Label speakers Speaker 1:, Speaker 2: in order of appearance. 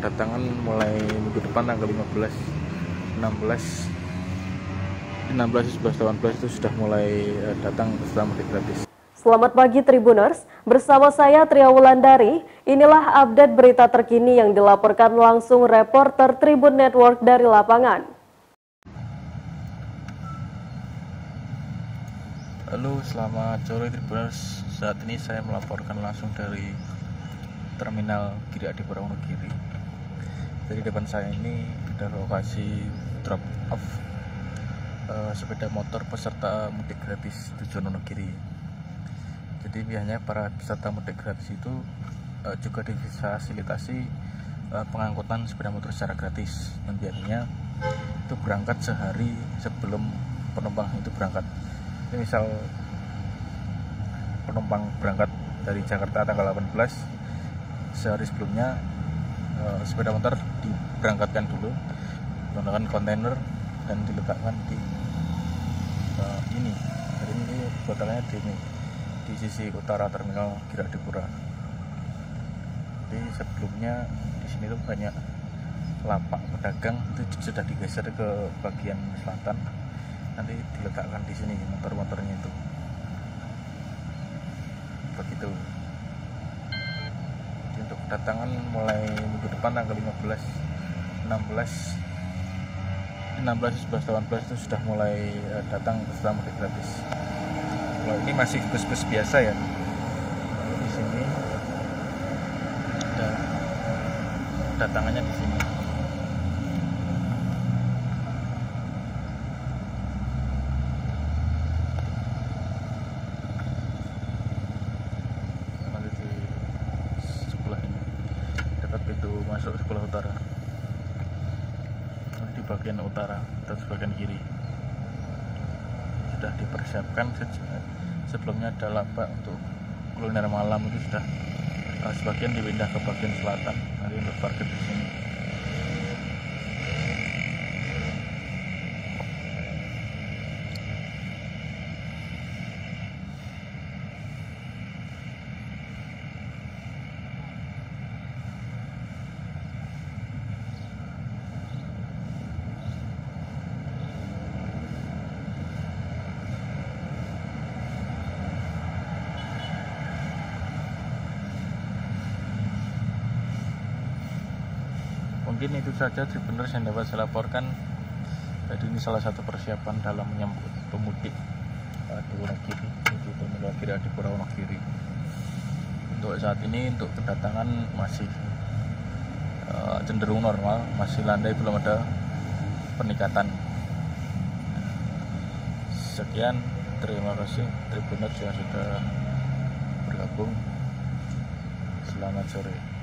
Speaker 1: kedatangan mulai minggu depan tanggal 15 16 16 11 18 itu sudah mulai eh, datang setelah mudik gratis
Speaker 2: Selamat pagi Tribuners, bersama saya Tria Wulandari. Inilah update berita terkini yang dilaporkan langsung reporter Tribun Network dari lapangan.
Speaker 1: Halo, selamat sore Tribuners. Saat ini saya melaporkan langsung dari Terminal Giri Adipura Wonogiri. Jadi depan saya ini ada lokasi drop off uh, sepeda motor peserta mudik gratis tujuan Wonogiri jadi biasanya para peserta mudik gratis itu uh, juga difasilitasi uh, pengangkutan sepeda motor secara gratis. Yang biasanya itu berangkat sehari sebelum penumpang itu berangkat. Ini misal penumpang berangkat dari Jakarta tanggal 18 sehari sebelumnya uh, sepeda motor diberangkatkan dulu menggunakan kontainer dan diletakkan di uh, ini jadi ini botalnya di ini di sisi utara terminal Giradipura. Jadi sebelumnya di sini tuh banyak lapak pedagang itu sudah digeser ke bagian selatan. Nanti diletakkan di sini motor-motornya itu. Kedatangan mulai minggu depan tanggal 15 16 16, 11, 18 itu sudah mulai eh, datang setelah mudik gratis. Kalau ini masih bus-bus biasa ya di sini. Ada datangannya di sini nanti di sebelah ini dekat pintu masuk sebelah utara. Di bagian utara dan sebagian kiri. Sudah dipersiapkan sebelumnya ada lapak untuk kuliner malam itu sudah sebagian dipindah ke bagian selatan. Nanti untuk parkir di sini mungkin itu saja Tribuners yang dapat saya laporkan. Jadi ini salah satu persiapan dalam menyambut pemudik uh, di Wonogiri menuju Terminal Giri Adipura Wonogiri. Untuk saat ini untuk kedatangan masih uh, cenderung normal masih landai belum ada peningkatan. Sekian terima kasih Tribuners yang sudah bergabung. Selamat sore